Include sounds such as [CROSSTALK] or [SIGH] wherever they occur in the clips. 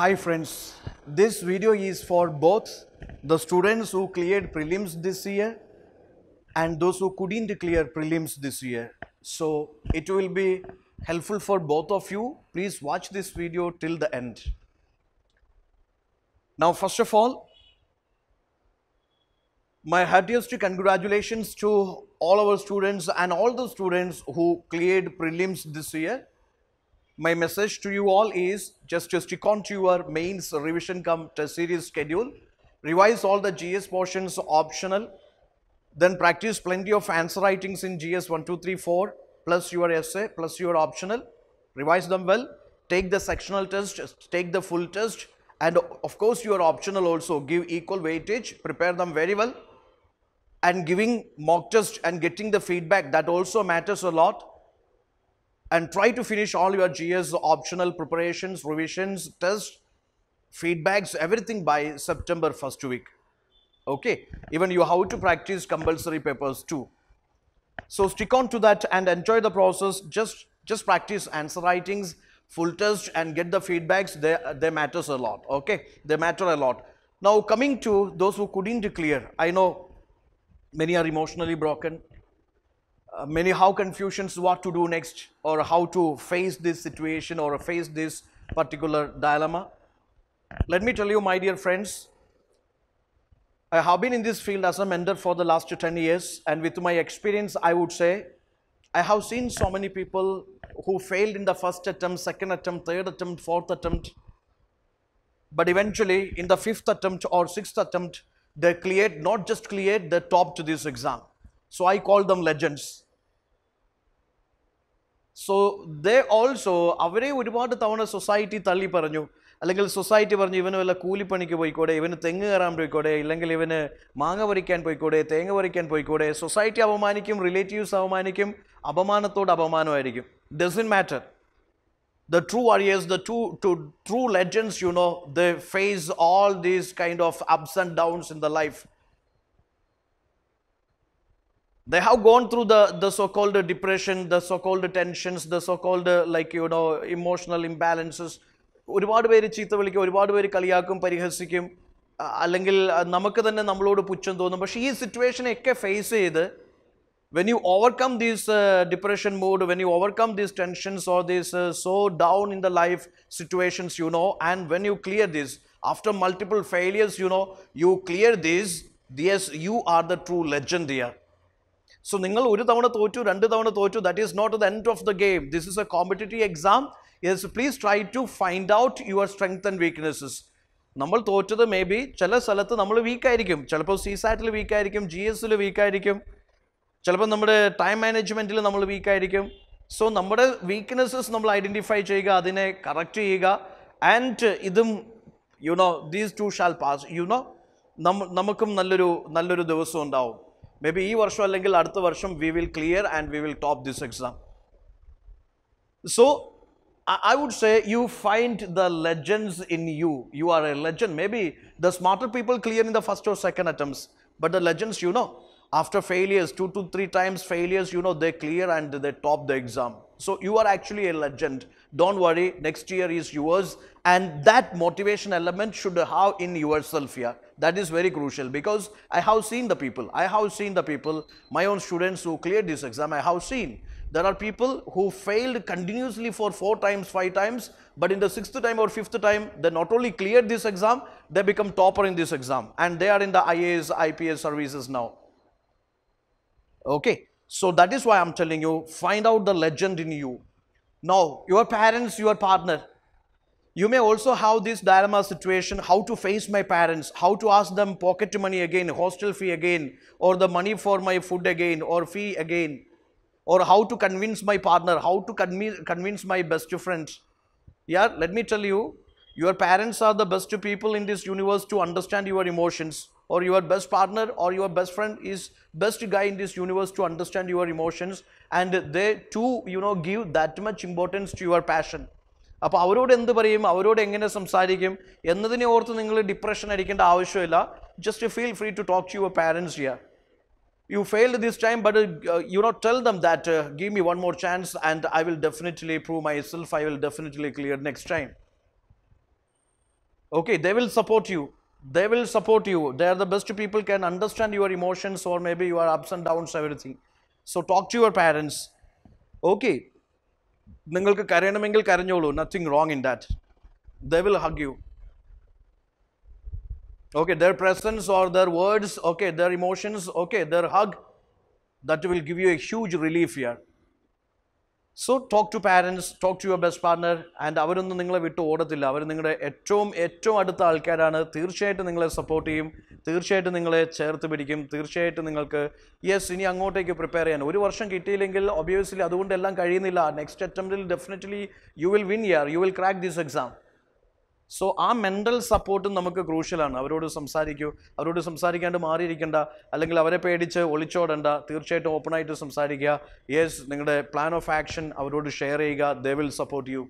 Hi friends, this video is for both the students who cleared prelims this year and those who couldn't clear prelims this year. So it will be helpful for both of you. Please watch this video till the end. Now first of all, my heartiest congratulations to all our students and all the students who cleared prelims this year. My message to you all is just stick on to your mains revision come series schedule. Revise all the GS portions optional. Then practice plenty of answer writings in GS 1, 2, 3, 4 plus your essay plus your optional. Revise them well. Take the sectional test, take the full test and of course your optional also give equal weightage. Prepare them very well and giving mock test and getting the feedback that also matters a lot and try to finish all your GS optional preparations, revisions, tests, feedbacks, everything by September first week. Okay, even you have to practice compulsory papers too. So stick on to that and enjoy the process. Just just practice answer writings, full test, and get the feedbacks. They they matters a lot. Okay, they matter a lot. Now coming to those who couldn't clear, I know many are emotionally broken uh, many how confusions what to do next or how to face this situation or face this particular dilemma. Let me tell you my dear friends i have been in this field as a mentor for the last 10 years and with my experience i would say i have seen so many people who failed in the first attempt second attempt third attempt fourth attempt. But eventually in the fifth attempt or sixth attempt they cleared not just cleared they topped this exam so i call them legends. So they also അവരെ ഒരുപാട് തവണ society തള്ളി പറഞ്ഞു. അല്ലെങ്കിൽ society പറഞ്ഞു ഇവന് വല്ല കൂലിപ്പണിക്ക് പോയിക്കോടെ ഇവന് തെങ്ങ് കയറാൻ പോയിക്കോടെ ഇല്ലെങ്കിൽ ഇവന് മാങ്ങ പറിക്കാൻ പോയിക്കോടെ തേങ്ങ പറിക്കാൻ പോയിക്കോടെ. സൊസൈറ്റി അപമാനിക്കും റിലേറ്റീവ്സ് അപമാനിക്കും അപമാനത്തോട് അപമാനമായിരിക്കും. Doesn't matter the true warriors the true to true legends you know the face all these kind of ups and downs in the life. They have gone through the, the so-called depression, the so-called tensions, the so-called like, you know, emotional imbalances. ഒരുപാട് പേര് ചീത്ത വിളിക്കും ഒരുപാട് പേര് കളിയാക്കും പരിഹസിക്കും അ- അല്ലെങ്കിൽ അഹ് നമുക്ക് തന്നെ നമ്മളോട് പുച്ഛം തോന്നും പക്ഷേ ഈ സിറ്റുവേഷനെയൊക്കെ ഫേസ് ചെയ്ത് when you overcome these uh, depression mood when you overcome these tensions or these uh, so down in the life situations you know and when you clear this after multiple failures you know you clear this yes you are the true legend here so നിങ്ങൾ ഒരു തവണ തോറ്റു രണ്ട് തവണ തോറ്റു that is not the end of the game this is a competitive exam yes please try to find out your strength and weaknesses നമ്മൾ തോറ്റത് may be ചില സ്ഥലത്ത് നമ്മൾ വീക്കായിരിക്കും ചിലപ്പോൾ സി സാറ്റിൽ വീക്കായിരിക്കും ജി എസിൽ വീക്കായിരിക്കും ചിലപ്പോൾ നമ്മുടെ ടൈം മാനേജ്മെന്റിൽ നമ്മൾ വീക്കായിരിക്കും സോ നമ്മുടെ വീക്ക്നെസ്സസ് നമ്മൾ ഐഡന്റിഫൈ ചെയ്യുക അതിനെ കറക്റ്റ് ചെയ്യുക. ആൻഡ് ഇതും you know these too shall pass you know നമുക്കും നല്ലൊരു നല്ലൊരു ദിവസം ഉണ്ടാവും. മേ ബി ഈ വർഷം അല്ലെങ്കിൽ അടുത്ത വർഷം we will clear and we will top this exam So, I I would say you find the legends in you. You are a legend. Maybe the smarter people clear in the first or second attempts, but the legends, you know, after failures, two to three times failures, you know, they clear and they top the exam. So, you are actually a legend. Don't worry, next year is yours, and that motivation element should have in yourself here. That is very crucial because I have seen the people. I have seen the people, my own students who cleared this exam, I have seen there are people who failed continuously for four times, five times, but in the sixth time or fifth time, they not only cleared this exam, they become topper in this exam, and they are in the IAS, IPS services now. Okay, so that is why I'm telling you, find out the legend in you. Now, your parents, your partner, you may also have this dilemma situation how to face my parents, how to ask them pocket money again, hostel fee again, or the money for my food again, or fee again, or how to convince my partner, how to convince, convince my best friend. Yeah, let me tell you, your parents are the best people in this universe to understand your emotions, or your best partner or your best friend is best guy in this universe to understand your emotions, and they too, you know, give that much importance to your passion. അപ്പോൾ അവരോട് എന്ത് പറയും? അവരോട് എങ്ങനെ സംസാരിക്കും? എന്നതിനെ ഓർത്ത് നിങ്ങൾ ഡിപ്രഷൻ അടിക്കേണ്ട ആവശ്യമില്ല. Just you feel free to talk to your parents here you failed this time but you not tell them that give me one more chance and I will definitely prove my self I will definitely clear next time okay they will support you they will support you. They are the best people can understand your emotions or maybe your ups and downs, everything. So talk to your parents okay നിങ്ങൾക്ക് കരയണമെങ്കിൽ കരഞ്ഞോളൂ nothing wrong in that the will hug you okay their presence or their words okay their emotions okay their hug that will give you a huge relief here So talk to parents talk to your best partner and അവരൊന്നും നിങ്ങളെ വിട്ട് ഓടത്തില്ല. അവർ നിങ്ങളുടെ ഏറ്റവും ഏറ്റവും അടുത്ത ആൾക്കാരാണ്. തീർച്ചയായിട്ടും നിങ്ങളെ സപ്പോർട്ട് ചെയ്യും. തീർച്ചയായിട്ടും നിങ്ങളെ ചേർത്ത് പിടിക്കും. തീർച്ചയായിട്ടും നിങ്ങൾക്ക് യെസ് ഇനി അങ്ങോട്ടേക്ക് പ്രിപ്പയർ ചെയ്യാൻ. ഒരു വർഷം കിട്ടിയില്ലെങ്കിൽ ഒബിയസ്ലി അതുകൊണ്ടെല്ലാം കഴിയുന്നില്ല. Next അറ്റംപ്റ്റിൽ definitely you will win year you will crack this exam so ആ മെന്റൽ സപ്പോർട്ടും നമുക്ക് ക്രൂഷ്യലാണ് അവരോട് സംസാരിക്കൂ. അവരോട് സംസാരിക്കാണ്ട് മാറിയിരിക്കേണ്ട. അല്ലെങ്കിൽ അവരെ പേടിച്ച് ഒളിച്ചോടണ്ട. തീർച്ചയായിട്ടും ഓപ്പണായിട്ട് സംസാരിക്കുക. യെസ് നിങ്ങളുടെ പ്ലാൻ ഓഫ് ആക്ഷൻ അവരോട് ഷെയർ ചെയ്യുക. They will support you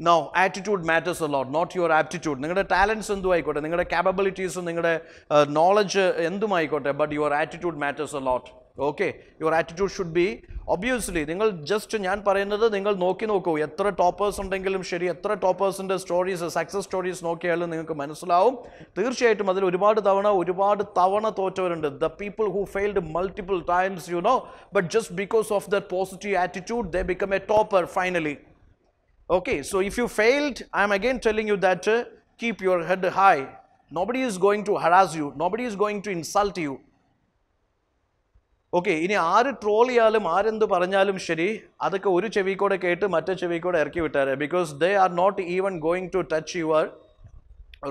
know attitude matters a lot lot not your aptitude നിങ്ങളുടെ ടാലൻസ് എന്തും ആയിക്കോട്ടെ. നിങ്ങളുടെ കാപ്പബിലിറ്റീസും നിങ്ങളുടെ നോളജ് എന്തും ആയിക്കോട്ടെ. But your attitude matters a lot lot okay your attitude should be obviously നിങ്ങൾ ജസ്റ്റ് ഞാൻ പറയുന്നത് നിങ്ങൾ നോക്കി നോക്കൂ എത്ര ടോപ്പേഴ്സ് ഉണ്ടെങ്കിലും ശരി എത്ര ടോപ്പേഴ്സിൻ്റെ സ്റ്റോറീസ് സക്സസ് സ്റ്റോറീസ് നോക്കിയാലും നിങ്ങൾക്ക് മനസ്സിലാവും തീർച്ചയായിട്ടും അതിൽ ഒരുപാട് തവണ ഒരുപാട് തവണ തോറ്റവരുണ്ട് the people who failed multiple times you know but just because of the positive attitude they become a topper finally Okay, so if you failed, I'm again telling you that uh, keep your head high. Nobody is going to harass you, nobody is going to insult you. Okay ഇനി ആര് troll ചെയ്യാലും ആരെന്ത് പറഞ്ഞാലും ശരി അതൊക്കെ ഒരു ചെവി കൂടെ കേട്ട് മറ്റേ ചെവി കൂടെ ഇറക്കി വിട്ടാരെ because they are not even going to touch your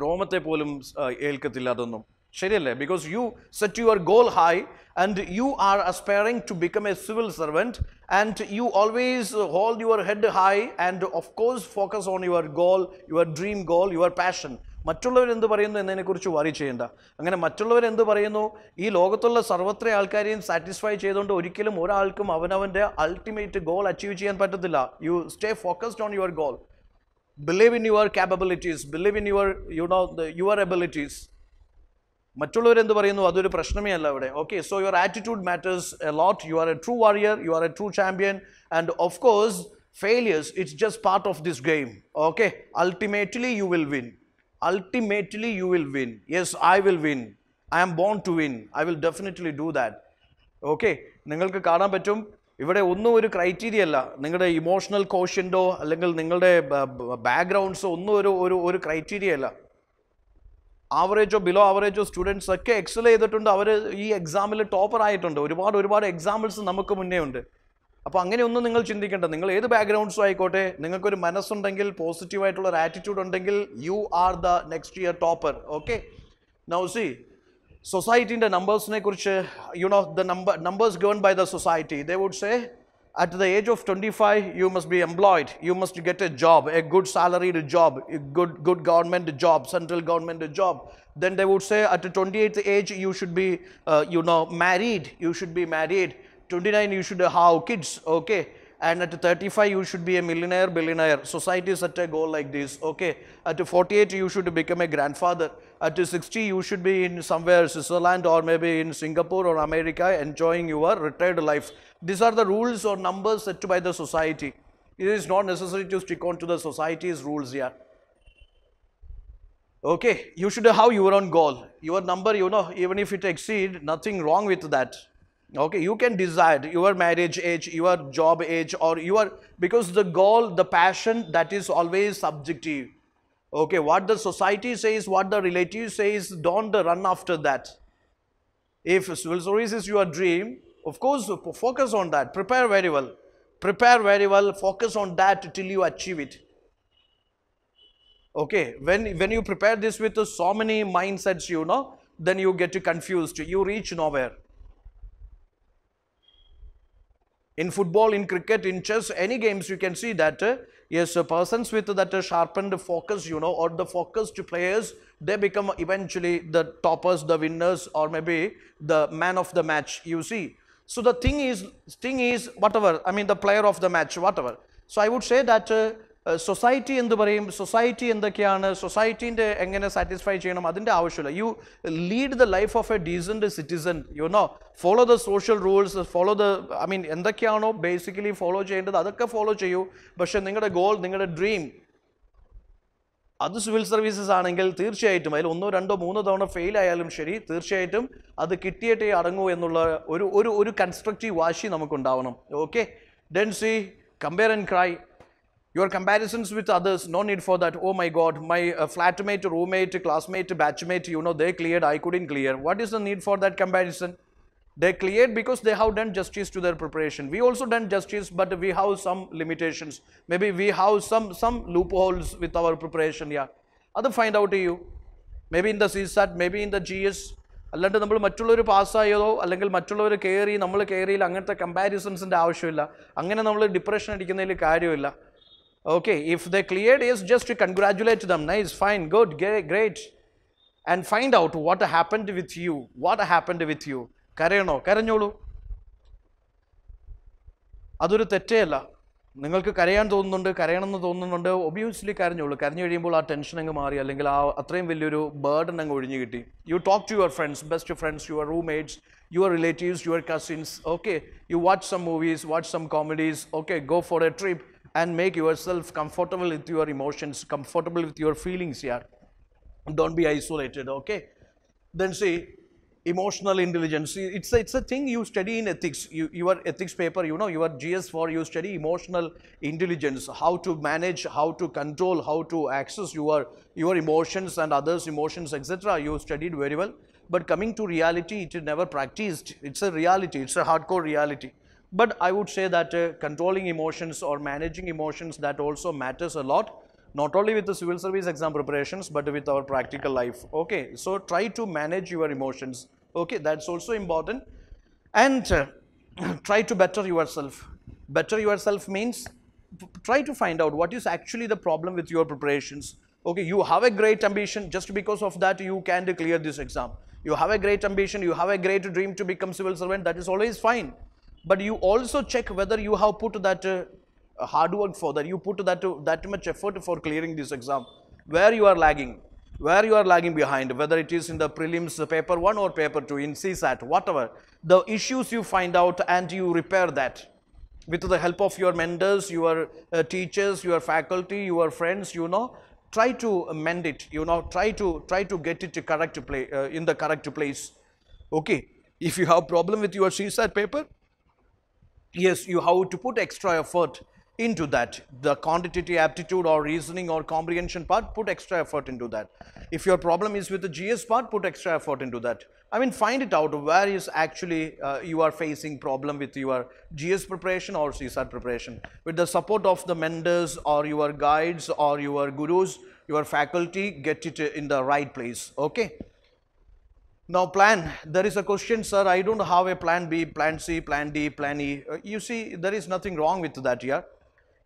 റോമത്തെ പോലും ആ, ഏൽക്കത്തില്ല അതൊന്നും ശരിയല്ലേ because you set your goal high and you are aspiring to become a civil servant and you always hold your head high and of course focus on your goal your dream goal your passion മറ്റുള്ളവർ എന്ത് പറയുന്നു എന്നതിനെക്കുറിച്ച് worry ചെയ്യേണ്ട. അങ്ങനെ മറ്റുള്ളവർ എന്ത് പറയുന്നു? ഈ ലോകത്തുള്ള സർവത്ര ആൾക്കാരെയും സാറ്റിസ്ഫൈ ചെയ്തുകൊണ്ട് ഒരിക്കലും ഒരാൾക്കും അവനവന്റെ അൾട്ടിമേറ്റ് ഗോൾ അച്ചീവ് ചെയ്യാൻ പറ്റത്തില്ല. You stay focused on your goal believe in your capabilities. Believe in your you know your abilities മറ്റുള്ളവർ എന്ത് പറയുന്നു? അതൊരു പ്രശ്നമേ അല്ല അവിടെ. Okay so your attitude matters a lot you are a true warrior you are a true champion and of course failures it's just part of this game. Okay ultimately you will win. Ultimately you will win. Yes i will win. I am born to win. I will definitely do that. Okay നിങ്ങൾക്ക് കാണാൻ പറ്റും. ഇവിടെ ഒന്നും ഒരു criteria അല്ല. നിങ്ങളുടെ emotional കോഷ്യന്റോ അല്ലെങ്കിൽ നിങ്ങളുടെ ബാക്ക്ഗ്രൗണ്ട്സോ ഒന്നും ഒരു ഒരു ഒരു ക്രൈറ്റീരിയ അല്ല. ആവറേജോ ബിലോ ആവറേജോ സ്റ്റുഡൻസ് ഒക്കെ എക്സൽ ചെയ്തിട്ടുണ്ട്. അവർ ഈ എക്സാമിൽ ടോപ്പർ ആയിട്ടുണ്ട്. ഒരുപാട് ഒരുപാട് എക്സാമ്പിൾസ് നമുക്ക് മുന്നേ ഉണ്ട്. അപ്പോൾ അങ്ങനെയൊന്നും നിങ്ങൾ ചിന്തിക്കേണ്ട. നിങ്ങൾ ഏത് ബാക്ക്ഗ്രൗണ്ട്സും ആയിക്കോട്ടെ നിങ്ങൾക്കൊരു മനസ്സുണ്ടെങ്കിൽ പോസിറ്റീവ് ആയിട്ടുള്ള ഒരു ആറ്റിറ്റ്യൂഡ് ഉണ്ടെങ്കിൽ you are the next year topper okay now see സൊസൈറ്റിന്റെ നമ്പേഴ്സിനെ കുറിച്ച് you know the number numbers govern by the society they would say at the age of twenty five you must be employed you must get a job a good salaried job a good good government job central government job then they would say at twenty eight age you should be you know married you should be married 29 you should have kids okay? And at 35 you should be a millionaire billionaire. Society set a goal like this okay? At 48 you should become a grandfather. At 60 you should be in somewhere switzerland or maybe in singapore or america enjoying your retired life. These are the rules or numbers set by the society. It is not necessary to stick on to the society's rules here. Okay you should have your own goal. Your number you know even if it exceed nothing wrong with that okay you can decide your marriage age your job age or your because the goal the passion that is always subjective. Okay what the society says what the relative says don't run after that. If civil service is your dream of course focus on that. Prepare very well. Prepare very well focus on that till you achieve it. Okay when when you prepare this with so many mindsets you know then you get confused. You reach nowhere in football in cricket in chess any games you can see that uh, yes uh, persons with that uh, sharpened focus you know or the focused players they become eventually the toppers the winners or maybe the man of the match you see. So the thing is thing is whatever i mean the player of the match whatever. So i would say that uh, society എന്ത് പറയും? Society എന്തൊക്കെയാണ്? സൊസൈറ്റീന്റെ എങ്ങനെ satisfy ചെയ്യണം? അതിന്റെ ആവശ്യമില്ല. You lead the life of a decent citizen you know follow the social rules follow the I mean എന്തൊക്കെയാണോ basically follow ചെയ്യേണ്ടത് അതൊക്കെ ഫോളോ ചെയ്യൂ. പക്ഷേ നിങ്ങളുടെ ഗോൾ നിങ്ങളുടെ ഡ്രീം അത് സിവിൽ സർവീസസ് ആണെങ്കിൽ തീർച്ചയായിട്ടും അതിൽ ഒന്നോ രണ്ടോ മൂന്നോ തവണ ഫെയിൽ ആയാലും ശരി തീർച്ചയായിട്ടും അത് കിട്ടിയിട്ടേ അടങ്ങൂ എന്നുള്ള ഒരു ഒരു ഒരു കൺസ്ട്രക്റ്റീവ് വാശി നമുക്കുണ്ടാവണം. Okay then see compare and cry your comparisons with others no need for that oh my god my uh, flatmate roommate classmate batchmate you know they cleared i couldn't clear what is the need for that comparison they cleared because they have done justice to their preparation we also done justice but we have some limitations maybe we have some some loopholes with our preparation yeah അത് find out ചെയ്യൂ may be in the CSAT may be in the G S അല്ലാണ്ട് നമ്മൾ മറ്റുള്ളവർ പാസ്സായതോ അല്ലെങ്കിൽ മറ്റുള്ളവർ കയറി നമ്മൾ കയറിയിൽ അങ്ങനത്തെ കമ്പാരിസൺസിന്റെ ആവശ്യമില്ല അങ്ങനെ നമ്മൾ ഡിപ്രഷൻ അടിക്കുന്നതിൽ കാര്യമില്ല Okay, if they cleared, yes, just to congratulate them. Nice, fine, good, great, great. And find out what happened with you. What happened with you. കരയണോ കരഞ്ഞോളൂ അതൊരു തെറ്റേ അല്ല നിങ്ങൾക്ക് കരയാൻ തോന്നുന്നുണ്ട് കരയണമെന്ന് തോന്നുന്നുണ്ട് ഒബിയസ്ലി കരഞ്ഞോളൂ കരഞ്ഞു കഴിയുമ്പോൾ ആ ടെൻഷൻ അങ്ങ് മാറി അല്ലെങ്കിൽ ആ അത്രയും വലിയൊരു ബേർഡൻ അങ്ങ് ഒഴിഞ്ഞു കിട്ടി you talk to your friends best friends your roommates your relatives your cousins okay you watch some movies watch some comedies okay go for a trip and make yourself comfortable with your emotions, comfortable with your feelings here. Don't be isolated, okay? Then see, emotional intelligence. It's a, it's a thing you study in ethics. You, your ethics paper, you know, your GS4, you study emotional intelligence, how to manage, how to control, how to access your, your emotions and others' emotions, etc. You studied very well. But coming to reality, it is never practiced. It's a reality, it's a hardcore reality. But I would say that uh, controlling emotions or managing emotions that also matters a lot, not only with the civil service exam preparations, but with our practical life. Okay, so try to manage your emotions. Okay, that's also important. And uh, [CLEARS THROAT] try to better yourself. Better yourself means try to find out what is actually the problem with your preparations. Okay, you have a great ambition, just because of that, you can clear this exam. You have a great ambition, you have a great dream to become civil servant, that is always fine but you also check whether you have put that uh, hard work for that you put that that much effort for clearing this exam. Where you are lagging? Where you are lagging behind? Whether it is in the prelims paper 1 or paper 2 in csat whatever. The issues you find out and you repair that. With the help of your mentors your uh, teachers your faculty your friends you know try to mend it. You know try to try to get it to correct play uh, in the correct place. Okay. If you have problem with your csat paper yes you have to put extra effort into that. The quantitative aptitude or reasoning or comprehension part put extra effort into that. If your problem is with the gs part put extra effort into that. I mean find it out where is actually uh, you are facing problem with your gs preparation or csat preparation. With the support of the mentors or your guides or your gurus your faculty get it in the right place okay now plan, there is a question, sir, I don't have a plan B, plan C, plan D, plan E. Uh, you see, there is nothing wrong with that here.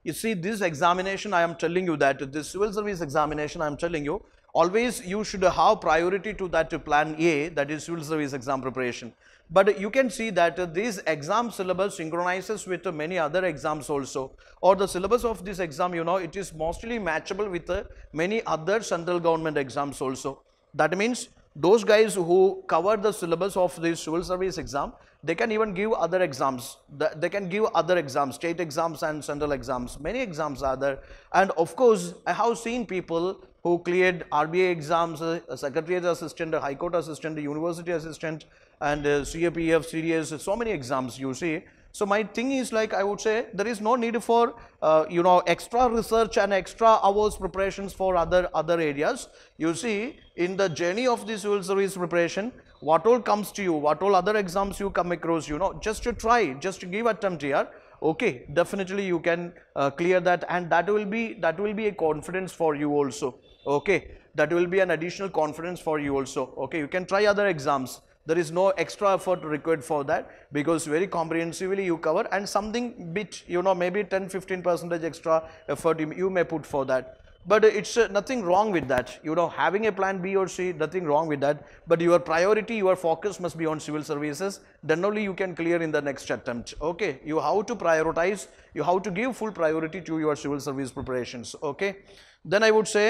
You see, this examination, I am telling you that, this civil service examination, I am telling you, always you should have priority to that plan A, that is civil service exam preparation. But you can see that this exam syllabus synchronizes with many other exams also. Or the syllabus of this exam, you know, it is mostly matchable with many other central government exams also. That means those guys who cover the syllabus of the civil service exam, they can even give other exams. They can give other exams, state exams and central exams. Many exams are there. And of course, I have seen people who cleared RBI exams, uh, a secretariat assistant, a high court assistant, a university assistant, and uh, CAPF, CDS, so many exams you see. So my thing is like I would say there is no need for uh, you know extra research and extra hours preparations for other other areas. You see in the journey of the civil service preparation, what all comes to you, what all other exams you come across, you know, just to try, just to give attempt here. Okay, definitely you can uh, clear that, and that will be that will be a confidence for you also. Okay, that will be an additional confidence for you also. Okay, you can try other exams there is no extra effort required for that because very comprehensively you cover and something bit you know maybe 10 15 percentage extra effort you, may put for that. But it's uh, nothing wrong with that. You know having a plan b or c nothing wrong with that. But your priority your focus must be on civil services. Then only you can clear in the next attempt. Okay? You have to prioritize you have to give full priority to your civil service preparations. Okay? Then i would say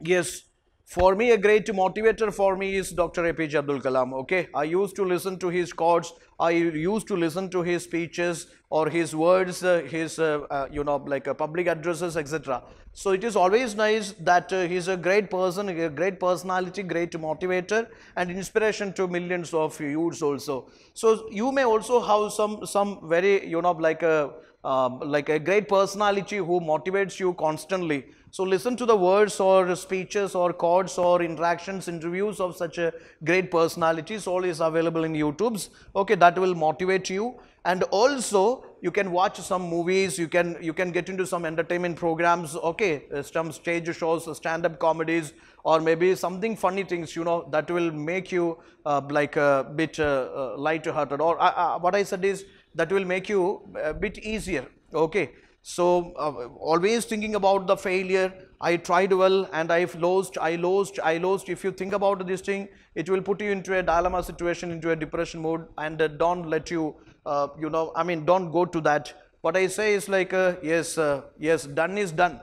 Yes, for me, a great motivator for me is Dr. APJ Abdul Kalam. Okay, I used to listen to his quotes. I used to listen to his speeches or his words, uh, his, uh, uh, you know, like uh, public addresses, etc. So it is always nice that uh, he's a great person, a great personality, great motivator and inspiration to millions of youths also. So you may also have some, some very, you know, like a, um, like a great personality who motivates you constantly. So listen to the words or speeches or chords or interactions, interviews of such a great personalities. All is available in YouTube's. Okay, that will motivate you. And also you can watch some movies. You can you can get into some entertainment programs. Okay, uh, some stage shows, stand-up comedies, or maybe something funny things. You know that will make you uh, like a bit uh, uh light-hearted. Or uh, uh, what I said is that will make you a bit easier. Okay. So uh, always thinking about the failure, I tried well and I've lost, I lost, I lost. If you think about this thing, it will put you into a dilemma situation, into a depression mode and uh, don't let you, uh, you know, I mean, don't go to that. What I say is like, uh, yes, uh, yes, done is done.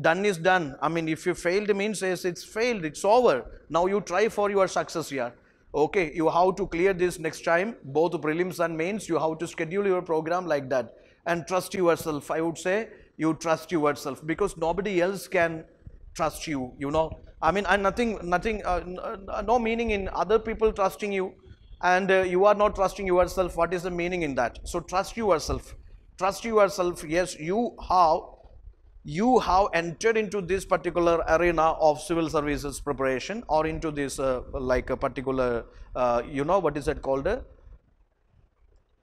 Done is done. I mean, if you failed means yes, it's failed, it's over. Now you try for your success here. Okay, you have to clear this next time, both prelims and mains, you have to schedule your program like that and trust yourself. I would say you trust yourself because nobody else can trust you, you know. I mean, and nothing, nothing, uh, uh, no meaning in other people trusting you and uh, you are not trusting yourself. What is the meaning in that? So trust yourself. Trust yourself. Yes, you have you have entered into this particular arena of civil services preparation or into this uh, like a particular uh, you know what is that called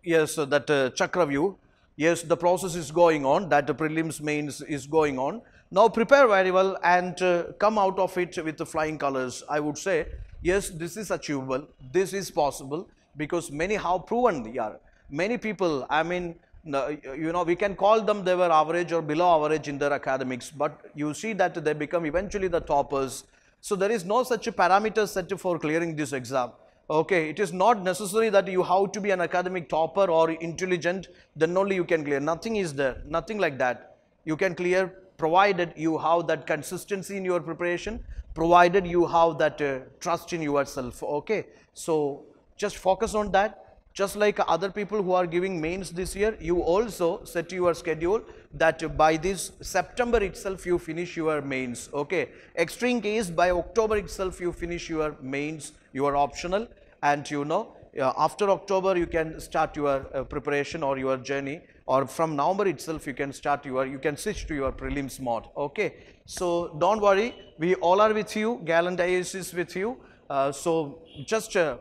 yes that uh, chakravyuh Yes, the process is going on, that the prelims mains is going on. Now prepare very well and uh, come out of it with the flying colors. I would say, yes, this is achievable, this is possible because many have proven they are. Many people, I mean, you know, we can call them they were average or below average in their academics, but you see that they become eventually the toppers. So there is no such a parameter set for clearing this exam. Okay, it is not necessary that you have to be an academic topper or intelligent, then only you can clear. Nothing is there, nothing like that. You can clear provided you have that consistency in your preparation, provided you have that uh, trust in yourself. Okay, so just focus on that. Just like other people who are giving mains this year, you also set your schedule that by this September itself you finish your mains. Okay, extreme case by October itself you finish your mains you are optional. And you know uh, after October you can start your uh, preparation or your journey. Or from November itself you can start your you can switch to your prelims mode. Okay? So don't worry. We all are with you. Gallant IAS is with you. Uh, so just uh,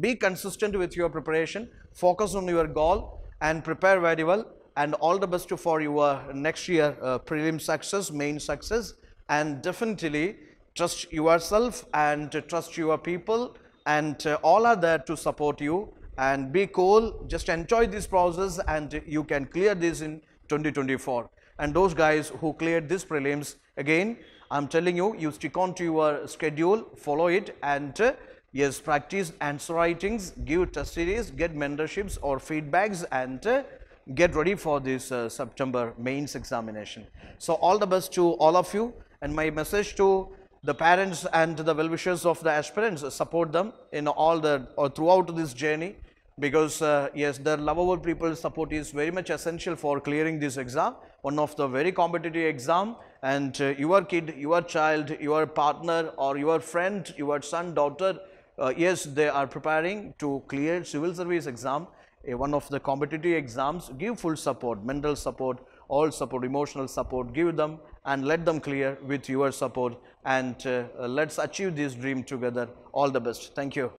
be consistent with your preparation. Focus on your goal and prepare very well. And all the best for your next year uh, prelim success main success. And definitely trust yourself and trust your people and uh, all are there to support you. And be cool just enjoy this process and you can clear this in 2024 and those guys who cleared this prelims again i'm telling you you stick on to your schedule follow it and uh, yes practice answer writings give test series get mentorships or feedbacks and uh, get ready for this uh, september mains examination. So all the best to all of you and my message to the parents and the well-wishers of the aspirants support them in all the or throughout this journey because uh, yes their lovable people support is very much essential for clearing this exam. One of the very competitive exam and uh, your kid your child your partner or your friend your son daughter uh, yes they are preparing to clear civil service exam. One of the competitive exams give full support mental support all support, emotional support, give them and let them clear with your support and uh, let's achieve this dream together. All the best. Thank you.